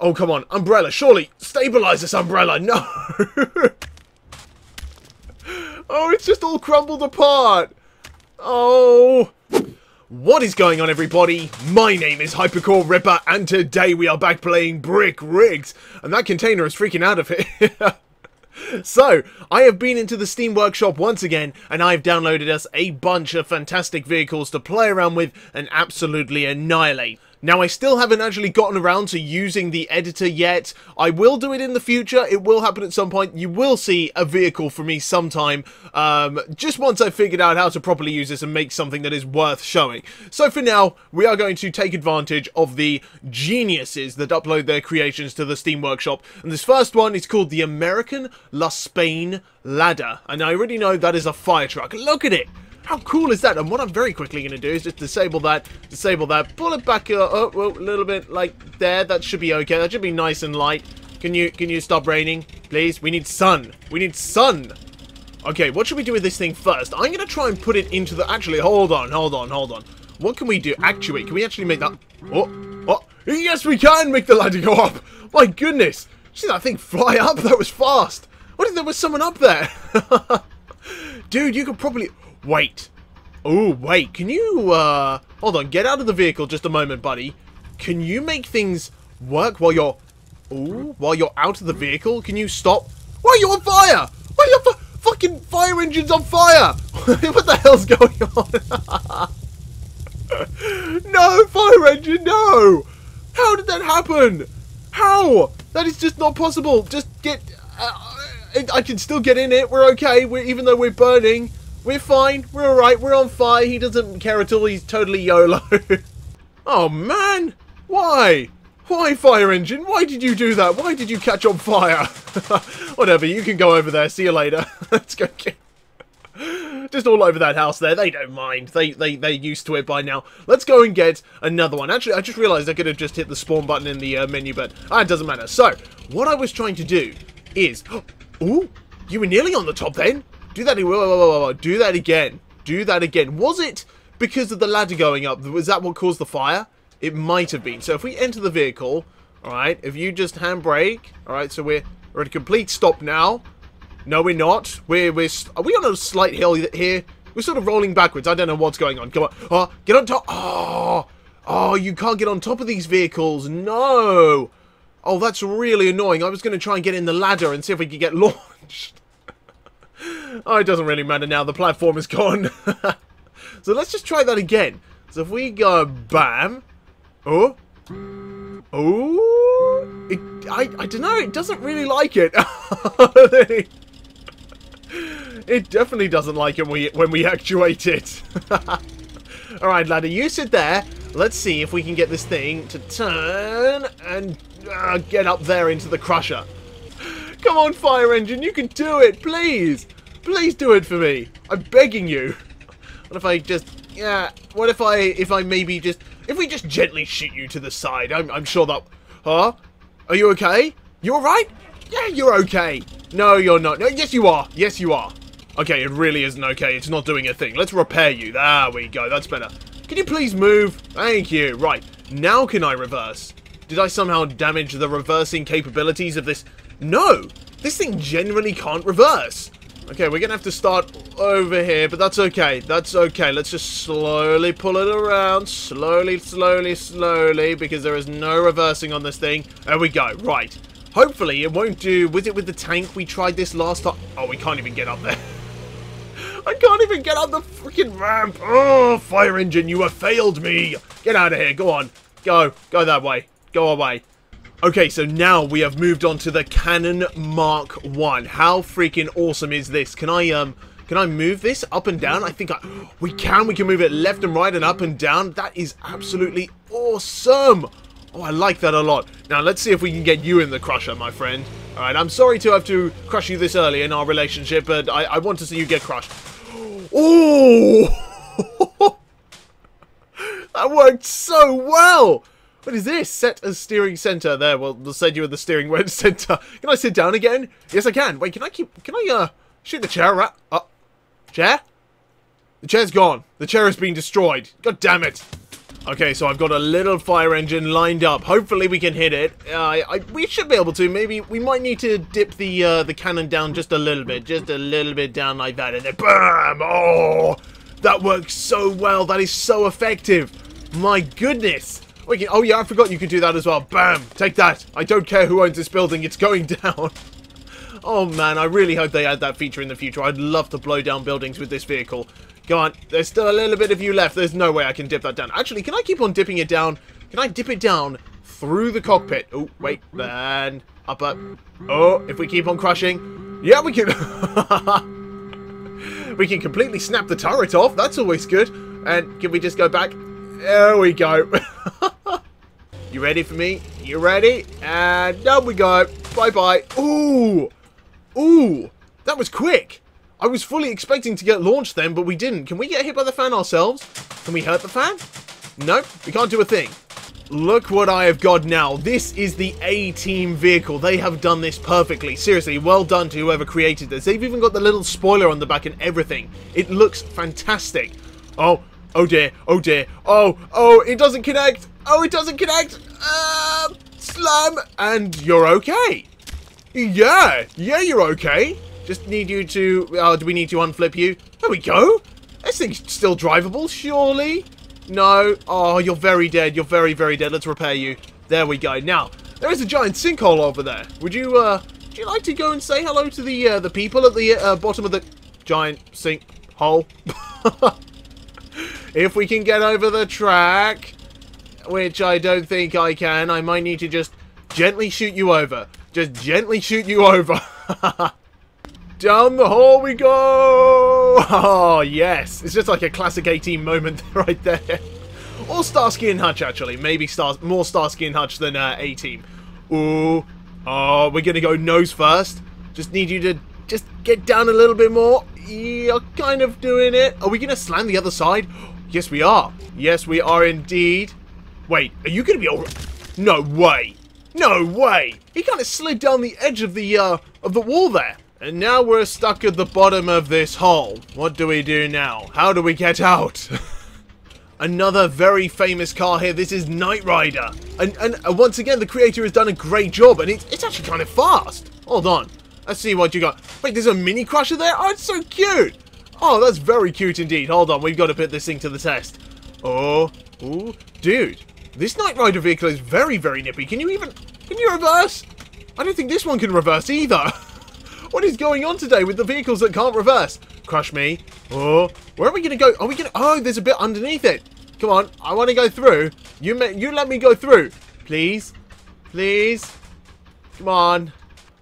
Oh, come on. Umbrella, surely. Stabilize this umbrella. No. oh, it's just all crumbled apart. Oh. What is going on, everybody? My name is Hypercore Ripper, and today we are back playing Brick Rigs. And that container is freaking out of here. So, I have been into the Steam Workshop once again, and I've downloaded us a bunch of fantastic vehicles to play around with and absolutely annihilate. Now, I still haven't actually gotten around to using the editor yet. I will do it in the future. It will happen at some point. You will see a vehicle for me sometime, um, just once I've figured out how to properly use this and make something that is worth showing. So for now, we are going to take advantage of the geniuses that upload their creations to the Steam Workshop. And this first one is called the American La Spain Ladder. And I already know that is a fire truck. Look at it! How cool is that? And what I'm very quickly going to do is just disable that, disable that, pull it back uh, oh, oh, a little bit like there. That should be okay. That should be nice and light. Can you can you stop raining, please? We need sun. We need sun. Okay, what should we do with this thing first? I'm going to try and put it into the... Actually, hold on, hold on, hold on. What can we do? Actuate. Can we actually make that... Oh, oh. Yes, we can make the ladder go up. My goodness. See that thing fly up? That was fast. What if there was someone up there? Dude, you could probably... Wait. Oh, wait. Can you, uh... Hold on. Get out of the vehicle just a moment, buddy. Can you make things work while you're... Ooh, while you're out of the vehicle? Can you stop? Why are you on fire? Why are you Fucking fire engine's on fire! what the hell's going on? no, fire engine, no! How did that happen? How? That is just not possible. Just get... Uh, I can still get in it. We're okay. We're, even though we're burning. We're fine. We're alright. We're on fire. He doesn't care at all. He's totally YOLO. oh, man. Why? Why, fire engine? Why did you do that? Why did you catch on fire? Whatever, you can go over there. See you later. Let's go get... Just all over that house there. They don't mind. They, they, they're used to it by now. Let's go and get another one. Actually, I just realized I could have just hit the spawn button in the uh, menu, but ah, it doesn't matter. So, what I was trying to do is... Ooh, you were nearly on the top then. Do that, whoa, whoa, whoa, whoa, do that again. Do that again. Was it because of the ladder going up? Was that what caused the fire? It might have been. So if we enter the vehicle, alright, if you just handbrake, alright, so we're, we're at a complete stop now. No, we're not. We're, we're, are we on a slight hill here? We're sort of rolling backwards. I don't know what's going on. Come on. Oh, get on top. Oh, oh, you can't get on top of these vehicles. No. Oh, that's really annoying. I was going to try and get in the ladder and see if we could get launched. Oh, it doesn't really matter now. The platform is gone. so let's just try that again. So if we go bam. Oh. Oh. It, I, I don't know. It doesn't really like it. it definitely doesn't like it when we, when we actuate it. Alright, ladder, you sit there. Let's see if we can get this thing to turn and uh, get up there into the crusher. Come on, fire engine, you can do it, please. Please do it for me. I'm begging you. What if I just, yeah, what if I, if I maybe just, if we just gently shoot you to the side, I'm, I'm sure that, huh? Are you okay? You alright? Yeah, you're okay. No, you're not. No, yes, you are. Yes, you are. Okay, it really isn't okay. It's not doing a thing. Let's repair you. There we go. That's better. Can you please move? Thank you. Right. Now can I reverse? Did I somehow damage the reversing capabilities of this? No! This thing genuinely can't reverse. Okay, we're gonna have to start over here, but that's okay. That's okay. Let's just slowly pull it around. Slowly, slowly, slowly, because there is no reversing on this thing. There we go. Right. Hopefully, it won't do... Was it with the tank we tried this last time? Oh, we can't even get up there. I can't even get up the freaking ramp. Oh, fire engine, you have failed me. Get out of here. Go on. Go. Go that way. Go away. Okay, so now we have moved on to the Cannon Mark 1. How freaking awesome is this? Can I, um, can I move this up and down? I think I, we can. We can move it left and right and up and down. That is absolutely awesome. Oh, I like that a lot. Now, let's see if we can get you in the crusher, my friend. Alright, I'm sorry to have to crush you this early in our relationship, but I, I want to see you get crushed. Oh! that worked so well! What is this? Set as steering center. There, we'll, we'll send you in the steering wheel center. Can I sit down again? Yes, I can. Wait, can I keep... Can I, uh, shoot the chair right... Uh, chair? The chair's gone. The chair has been destroyed. God damn it. Okay, so I've got a little fire engine lined up. Hopefully we can hit it. Uh, I, we should be able to. Maybe we might need to dip the uh, the cannon down just a little bit. Just a little bit down like that. And then BAM! Oh! That works so well. That is so effective. My goodness. Oh yeah, I forgot you could do that as well. Bam! Take that. I don't care who owns this building. It's going down. oh man, I really hope they add that feature in the future. I'd love to blow down buildings with this vehicle. Go on. There's still a little bit of you left. There's no way I can dip that down. Actually, can I keep on dipping it down? Can I dip it down through the cockpit? Oh, wait. Then up, up. Oh, if we keep on crushing. Yeah, we can... we can completely snap the turret off. That's always good. And can we just go back? There we go. you ready for me? You ready? And down we go. Bye-bye. Ooh. Ooh. That was quick. I was fully expecting to get launched then, but we didn't. Can we get hit by the fan ourselves? Can we hurt the fan? Nope, we can't do a thing. Look what I have got now. This is the A-Team vehicle. They have done this perfectly. Seriously, well done to whoever created this. They've even got the little spoiler on the back and everything. It looks fantastic. Oh, oh dear, oh dear. Oh, oh, it doesn't connect. Oh, it doesn't connect. Uh, slam. And you're okay. Yeah, yeah, you're okay. Just need you to... Uh, do we need to unflip you? There we go. This thing's still drivable, surely? No. Oh, you're very dead. You're very, very dead. Let's repair you. There we go. Now, there is a giant sinkhole over there. Would you, uh... Would you like to go and say hello to the, uh, the people at the uh, bottom of the giant sinkhole? if we can get over the track, which I don't think I can, I might need to just gently shoot you over. Just gently shoot you over. Down the hall we go! Oh, yes. It's just like a classic A-Team moment right there. Or Starsky and Hutch, actually. Maybe Star more Starsky and Hutch than uh, A-Team. Ooh. Oh, we're going to go nose first. Just need you to just get down a little bit more. You're kind of doing it. Are we going to slam the other side? Yes, we are. Yes, we are indeed. Wait, are you going to be all... No way. No way. He kind of slid down the edge of the, uh, of the wall there. And now we're stuck at the bottom of this hole. What do we do now? How do we get out? Another very famous car here. This is Knight Rider. And, and uh, once again, the creator has done a great job. And it's, it's actually kind of fast. Hold on. Let's see what you got. Wait, there's a mini crusher there? Oh, it's so cute. Oh, that's very cute indeed. Hold on. We've got to put this thing to the test. Oh, ooh, dude. This Knight Rider vehicle is very, very nippy. Can you even... Can you reverse? I don't think this one can reverse either. What is going on today with the vehicles that can't reverse? Crush me. Oh, where are we going to go? Are we going to... Oh, there's a bit underneath it. Come on, I want to go through. You, you let me go through. Please. Please. Come on.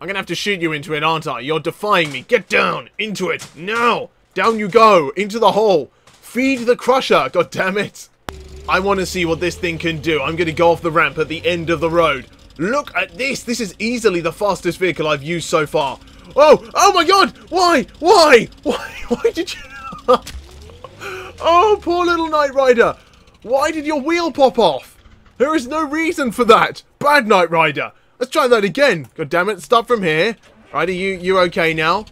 I'm going to have to shoot you into it, aren't I? You're defying me. Get down. Into it. Now. Down you go. Into the hole. Feed the crusher. God damn it. I want to see what this thing can do. I'm going to go off the ramp at the end of the road. Look at this. This is easily the fastest vehicle I've used so far. Oh, oh my god! Why? Why? Why? Why did you... oh, poor little Knight Rider. Why did your wheel pop off? There is no reason for that. Bad Knight Rider. Let's try that again. God damn it. Start from here. Right, are you, you okay now?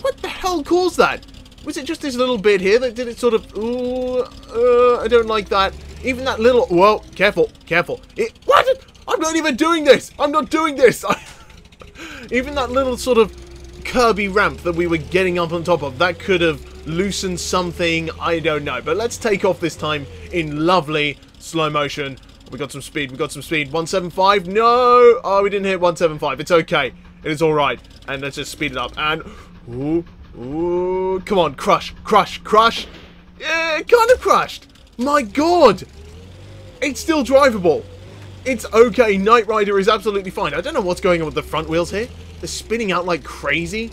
What the hell caused that? Was it just this little bit here that did it sort of... Ooh, uh, I don't like that. Even that little... Whoa, careful, careful. It, what? I'm not even doing this. I'm not doing this. Even that little sort of Kirby ramp that we were getting up on top of, that could have loosened something, I don't know. But let's take off this time in lovely slow motion. We got some speed, we got some speed. 175, no! Oh, we didn't hit 175. It's okay. It is alright. And let's just speed it up. And, ooh, ooh, come on, crush, crush, crush. Yeah, kind of crushed. My god! It's still drivable. It's okay. Knight Rider is absolutely fine. I don't know what's going on with the front wheels here. They're spinning out like crazy.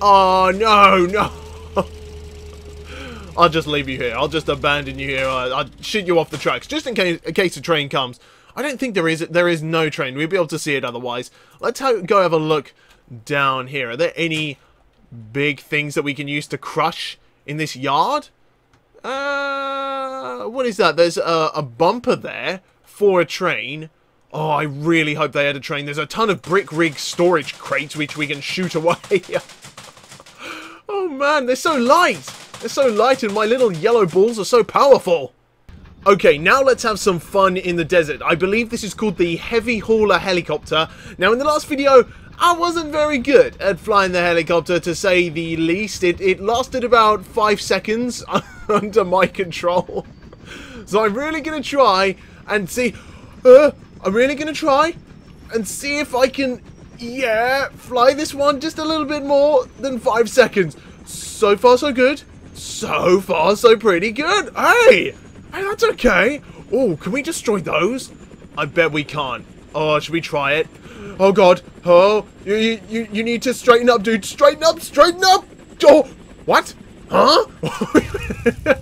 Oh, no, no. I'll just leave you here. I'll just abandon you here. I'll, I'll shoot you off the tracks, just in case, in case a train comes. I don't think there is there is no train. We'd be able to see it otherwise. Let's go have a look down here. Are there any big things that we can use to crush in this yard? Uh, what is that? There's a, a bumper there for a train. Oh, I really hope they had a train. There's a ton of brick rig storage crates which we can shoot away. oh man, they're so light. They're so light and my little yellow balls are so powerful. Okay, now let's have some fun in the desert. I believe this is called the Heavy Hauler Helicopter. Now, in the last video, I wasn't very good at flying the helicopter, to say the least. It, it lasted about five seconds under my control. So I'm really going to try and see... Uh, I'm really going to try and see if I can, yeah, fly this one just a little bit more than five seconds. So far, so good. So far, so pretty good. Hey! Hey, that's okay. Oh, can we destroy those? I bet we can't. Oh, should we try it? Oh, God. Oh, you, you, you need to straighten up, dude. Straighten up, straighten up. Oh, what? Huh?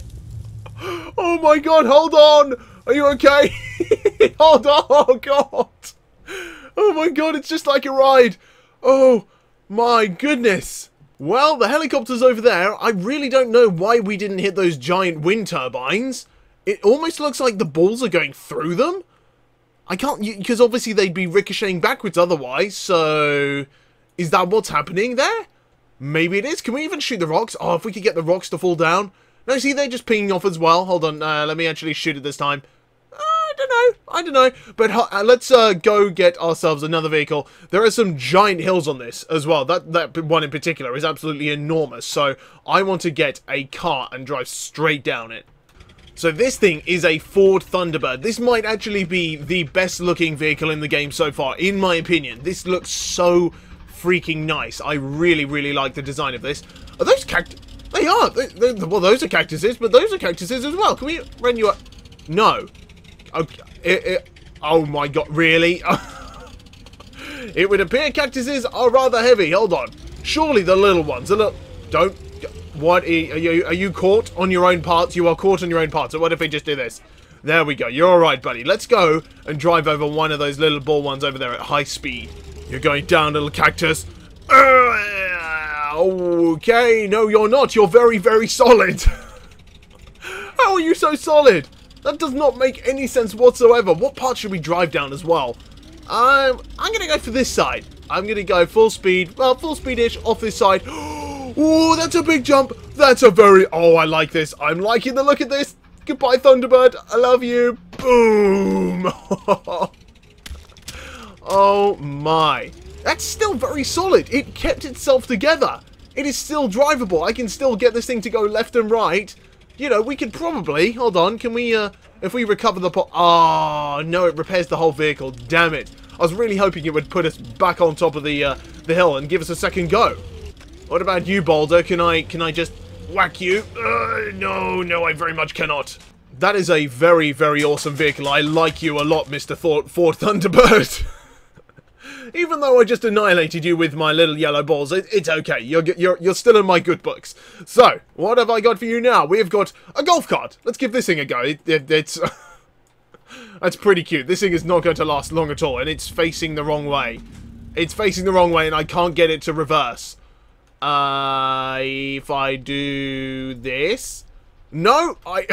oh, my God. Hold on. Are you okay? hold on. Oh, God. Oh, my God. It's just like a ride. Oh, my goodness. Well, the helicopter's over there. I really don't know why we didn't hit those giant wind turbines. It almost looks like the balls are going through them. I can't, because obviously they'd be ricocheting backwards otherwise, so... Is that what's happening there? Maybe it is. Can we even shoot the rocks? Oh, if we could get the rocks to fall down. No, see, they're just pinging off as well. Hold on, uh, let me actually shoot it this time. Uh, I don't know. I don't know. But uh, let's uh, go get ourselves another vehicle. There are some giant hills on this as well. That, that one in particular is absolutely enormous. So I want to get a car and drive straight down it. So this thing is a Ford Thunderbird. This might actually be the best looking vehicle in the game so far, in my opinion. This looks so freaking nice. I really, really like the design of this. Are those cactus? They are. They, they, well, those are cactuses, but those are cactuses as well. Can we run you up? No. Okay. It, it, oh my god, really? it would appear cactuses are rather heavy. Hold on. Surely the little ones, the little... Don't what? Are you, are you caught on your own parts? You are caught on your own parts. So what if we just do this? There we go. You're alright, buddy. Let's go and drive over one of those little ball ones over there at high speed. You're going down, little cactus. Okay. No, you're not. You're very, very solid. How are you so solid? That does not make any sense whatsoever. What part should we drive down as well? Um, I'm going to go for this side. I'm going to go full speed. Well, full speed-ish off this side. Oh, that's a big jump. That's a very... Oh, I like this. I'm liking the look at this. Goodbye, Thunderbird. I love you. Boom. oh, my. That's still very solid. It kept itself together. It is still drivable. I can still get this thing to go left and right. You know, we could probably... Hold on. Can we... uh If we recover the pot... Oh, no. It repairs the whole vehicle. Damn it. I was really hoping it would put us back on top of the uh, the hill and give us a second go. What about you, Boulder? Can I can I just whack you? Uh, no, no, I very much cannot. That is a very, very awesome vehicle. I like you a lot, Mr. Ford Thunderbird. Even though I just annihilated you with my little yellow balls, it, it's okay. You're, you're, you're still in my good books. So, what have I got for you now? We've got a golf cart. Let's give this thing a go. It, it, it's... That's pretty cute. This thing is not going to last long at all, and it's facing the wrong way. It's facing the wrong way, and I can't get it to reverse. Uh, if I do this... No, I...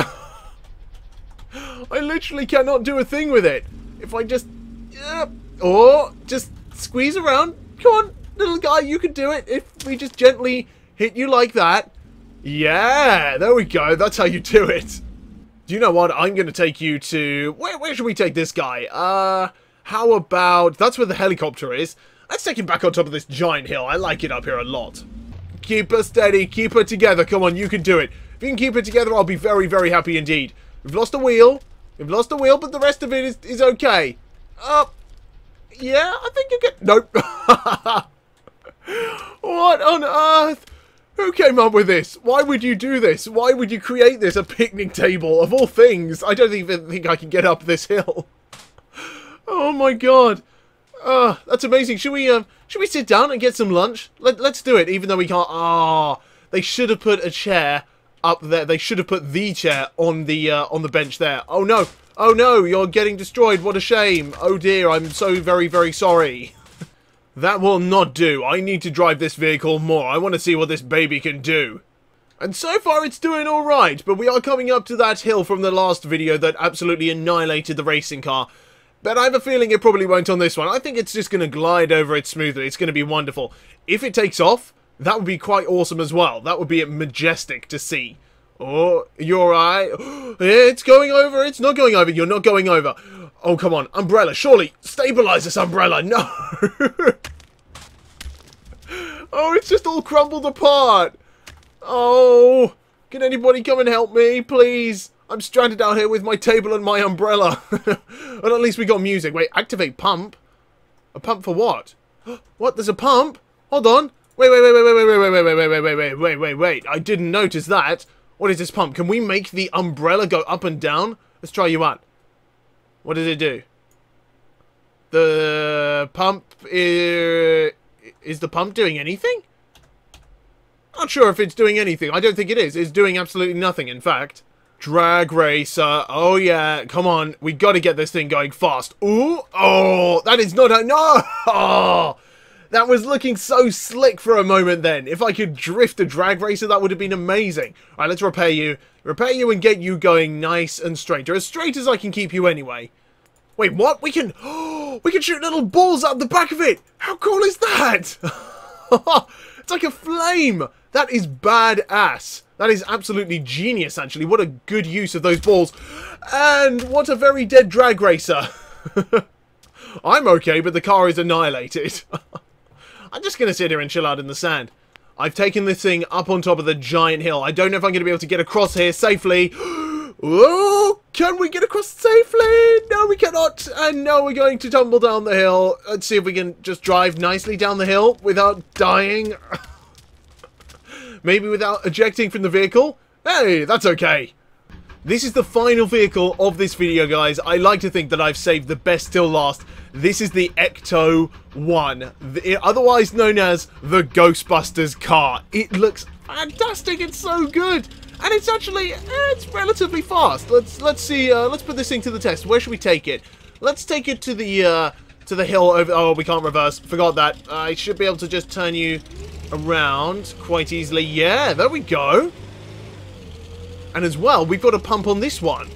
I literally cannot do a thing with it. If I just... Yeah, or just squeeze around. Come on, little guy, you can do it. If we just gently hit you like that. Yeah, there we go. That's how you do it. Do you know what? I'm going to take you to... Where, where should we take this guy? Uh, how about... That's where the helicopter is. Let's take him back on top of this giant hill. I like it up here a lot. Keep her steady. Keep her together. Come on, you can do it. If you can keep it together, I'll be very, very happy indeed. We've lost a wheel. We've lost a wheel, but the rest of it is, is okay. Uh, yeah, I think you can... Nope. what on earth? Who came up with this? Why would you do this? Why would you create this? A picnic table, of all things. I don't even think I can get up this hill. oh my god. Uh, that's amazing. Should we, um, should we sit down and get some lunch? Let, let's do it, even though we can't... Ah, oh, they should have put a chair up there. They should have put the chair on the, uh, on the bench there. Oh, no. Oh, no, you're getting destroyed. What a shame. Oh, dear, I'm so very, very sorry. that will not do. I need to drive this vehicle more. I want to see what this baby can do. And so far it's doing alright, but we are coming up to that hill from the last video that absolutely annihilated the racing car. But I have a feeling it probably won't on this one. I think it's just going to glide over it smoothly. It's going to be wonderful. If it takes off, that would be quite awesome as well. That would be majestic to see. Oh, you alright? It's going over. It's not going over. You're not going over. Oh, come on. Umbrella, surely. Stabilize this umbrella. No. oh, it's just all crumbled apart. Oh, can anybody come and help me, please? I'm stranded out here with my table and my umbrella. but at least we got music. Wait, activate pump? A pump for what? What? There's a pump? Hold on. Wait, wait, wait, wait, wait, wait, wait, wait, wait, wait, wait, wait, wait, wait, wait. I didn't notice that. What is this pump? Can we make the umbrella go up and down? Let's try you out. What does it do? The pump is... Is the pump doing anything? Not sure if it's doing anything. I don't think it is. It's doing absolutely nothing, in fact. Drag racer. Oh, yeah. Come on. We got to get this thing going fast. Ooh. Oh, that is not a... No! Oh, that was looking so slick for a moment then. If I could drift a drag racer, that would have been amazing. All right, let's repair you. Repair you and get you going nice and straight. Or as straight as I can keep you anyway. Wait, what? We can... Oh, we can shoot little balls out the back of it. How cool is that? it's like a flame. That is badass. That is absolutely genius, actually. What a good use of those balls. And what a very dead drag racer. I'm okay, but the car is annihilated. I'm just going to sit here and chill out in the sand. I've taken this thing up on top of the giant hill. I don't know if I'm going to be able to get across here safely. Oh, can we get across safely? No, we cannot. And now we're going to tumble down the hill. Let's see if we can just drive nicely down the hill without dying. Maybe without ejecting from the vehicle? Hey, that's okay. This is the final vehicle of this video, guys. I like to think that I've saved the best till last. This is the Ecto 1, otherwise known as the Ghostbusters car. It looks fantastic. It's so good and it's actually eh, it's relatively fast. Let's let's see. Uh, let's put this thing to the test. Where should we take it? Let's take it to the uh, to the hill over. Oh, we can't reverse. Forgot that. I should be able to just turn you around quite easily. Yeah, there we go. And as well, we've got a pump on this one.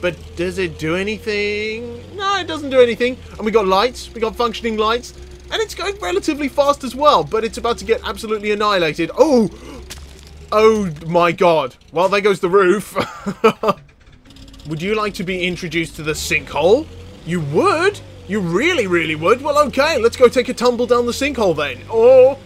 But does it do anything? No, it doesn't do anything. And we got lights. We got functioning lights. And it's going relatively fast as well, but it's about to get absolutely annihilated. Oh, Oh my god. Well, there goes the roof. would you like to be introduced to the sinkhole? You would? You really, really would? Well, okay, let's go take a tumble down the sinkhole then. Or,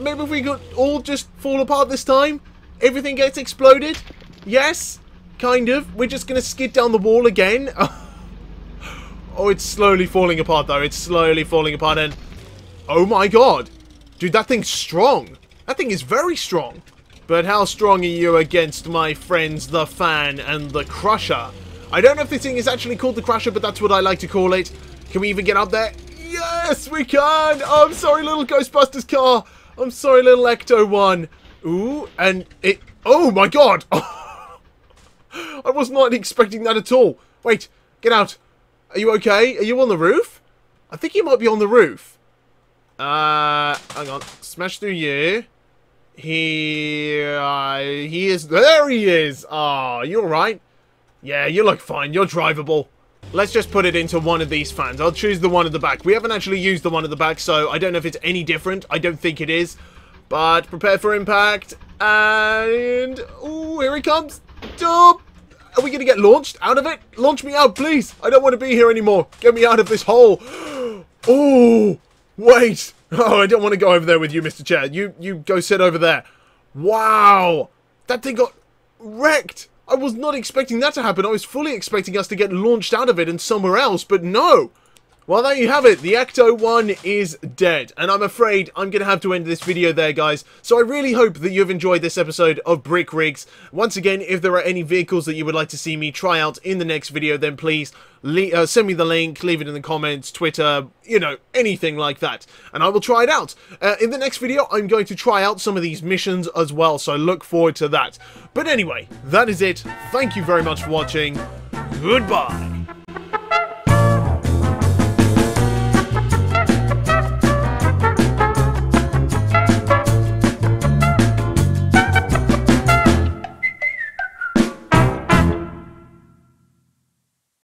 maybe if we could all just fall apart this time? Everything gets exploded? Yes? Kind of. We're just going to skid down the wall again. oh, it's slowly falling apart, though. It's slowly falling apart, and... Oh my god. Dude, that thing's strong. That thing is very strong. But how strong are you against my friends the Fan and the Crusher? I don't know if this thing is actually called the Crusher, but that's what I like to call it. Can we even get up there? Yes, we can! Oh, I'm sorry, little Ghostbusters car. I'm sorry, little Ecto-1. Ooh, and it... Oh, my God! I was not expecting that at all. Wait, get out. Are you okay? Are you on the roof? I think you might be on the roof. Uh, hang on. Smash through you. He, uh, he is, there he is! Ah, oh, you're right. Yeah, you look fine, you're drivable. Let's just put it into one of these fans. I'll choose the one at the back. We haven't actually used the one at the back, so I don't know if it's any different. I don't think it is. But prepare for impact. And... Oh, here he comes. Are we going to get launched out of it? Launch me out, please. I don't want to be here anymore. Get me out of this hole. Oh, wait. Oh, I don't want to go over there with you, Mr. Chair. You, you go sit over there. Wow. That thing got wrecked. I was not expecting that to happen. I was fully expecting us to get launched out of it and somewhere else, but no. Well, there you have it. The Ecto-1 is dead. And I'm afraid I'm going to have to end this video there, guys. So I really hope that you've enjoyed this episode of Brick Rigs. Once again, if there are any vehicles that you would like to see me try out in the next video, then please uh, send me the link, leave it in the comments, Twitter, you know, anything like that. And I will try it out. Uh, in the next video, I'm going to try out some of these missions as well, so look forward to that. But anyway, that is it. Thank you very much for watching. Goodbye.